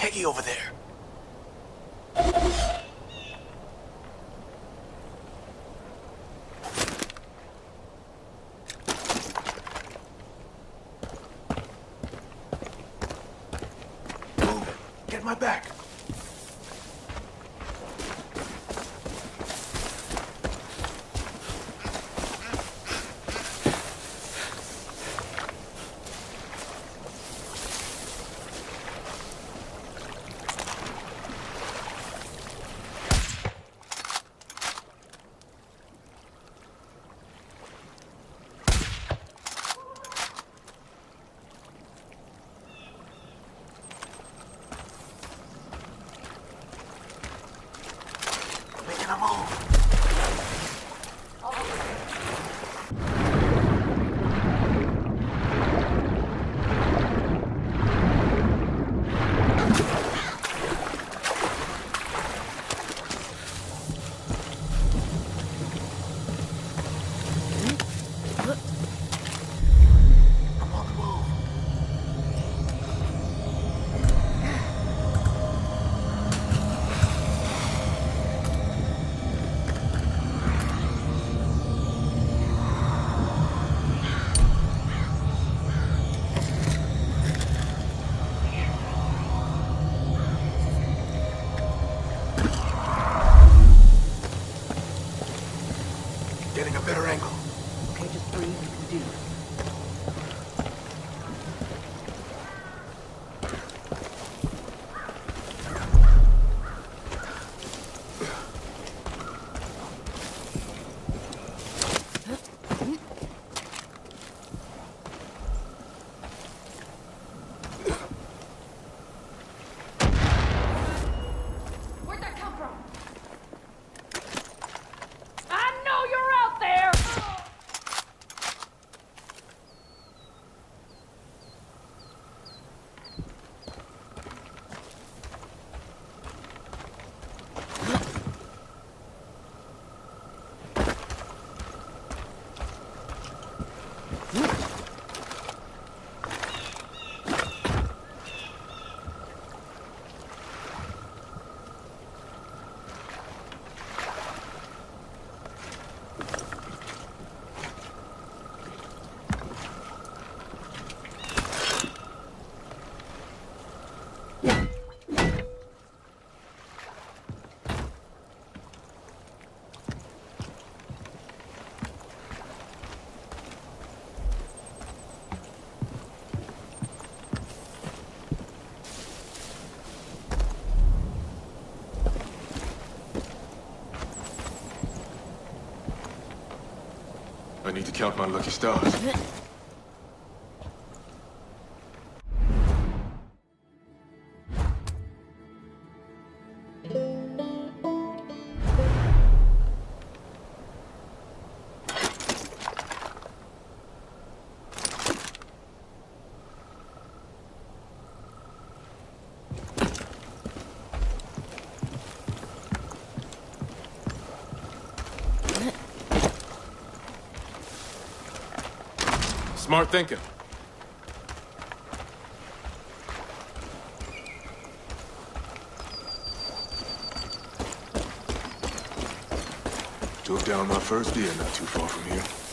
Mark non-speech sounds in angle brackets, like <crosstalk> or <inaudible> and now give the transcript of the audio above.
Peggy over there. Move. Get my back. Making a Getting a better angle. I need to count my lucky stars. <laughs> Smart thinking. Took down my first deer not too far from here.